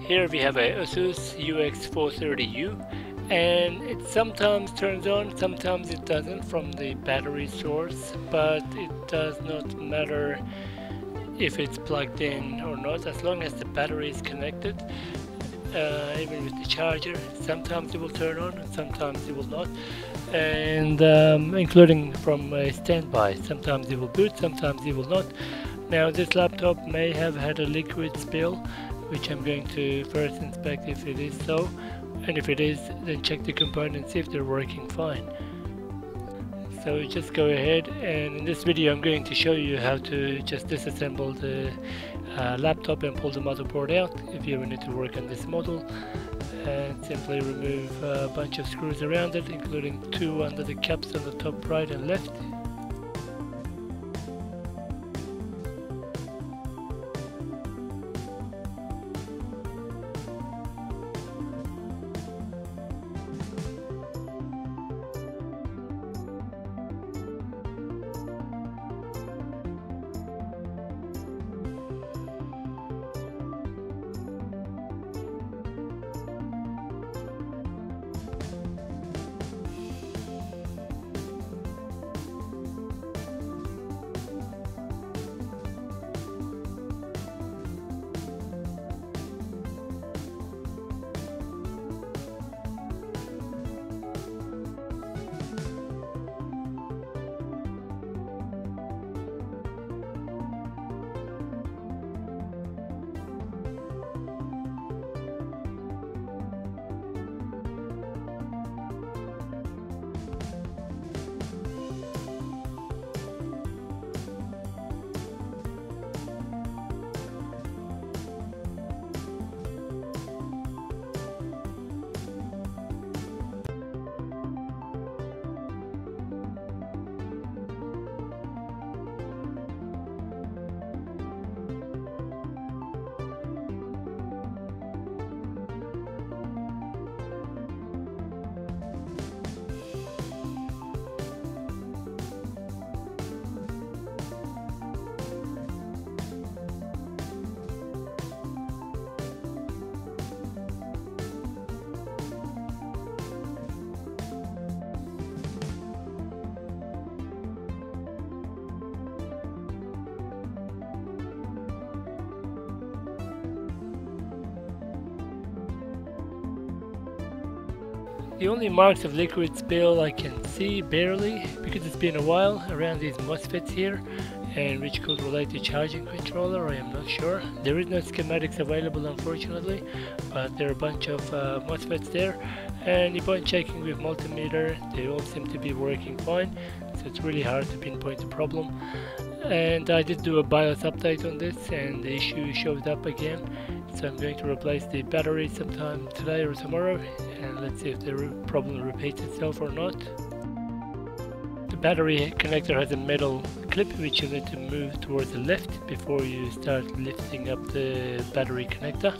Here we have a Asus UX430U and it sometimes turns on, sometimes it doesn't from the battery source, but it does not matter if it's plugged in or not. As long as the battery is connected uh, even with the charger sometimes it will turn on sometimes it will not. And um, including from a standby sometimes it will boot sometimes it will not. Now this laptop may have had a liquid spill which I'm going to first inspect if it is so. And if it is then check the components if they're working fine. So just go ahead and in this video I'm going to show you how to just disassemble the uh, laptop and pull the motherboard out if you ever need to work on this model. And simply remove a bunch of screws around it including two under the caps on the top right and left The only marks of liquid spill I can see barely because it's been a while around these MOSFETs here and which could relate to charging controller I am not sure. There is no schematics available unfortunately but there are a bunch of uh, MOSFETs there and upon checking with multimeter they all seem to be working fine so it's really hard to pinpoint the problem and I did do a BIOS update on this and the issue showed up again so I'm going to replace the battery sometime today or tomorrow and let's see if the problem repeats itself or not. The battery connector has a metal clip which you need to move towards the left before you start lifting up the battery connector.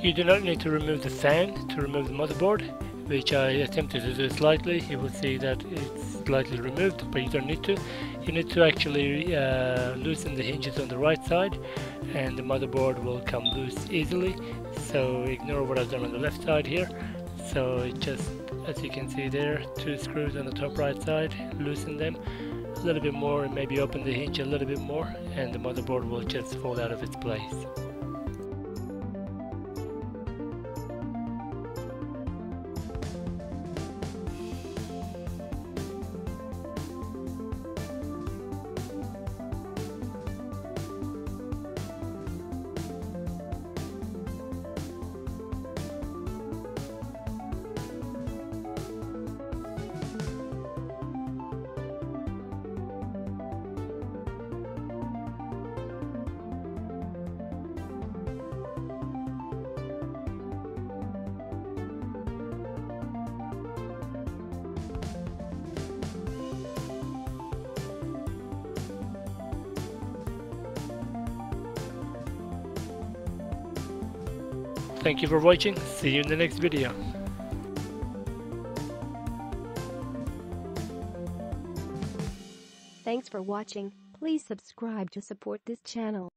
You do not need to remove the fan to remove the motherboard, which I attempted to do slightly. You will see that it's slightly removed, but you don't need to. You need to actually uh, loosen the hinges on the right side and the motherboard will come loose easily. So ignore what I've done on the left side here. So it just, as you can see there, two screws on the top right side, loosen them a little bit more and maybe open the hinge a little bit more and the motherboard will just fall out of its place. Thank you for watching, see you in the next video. Thanks for watching. Please subscribe to support this channel.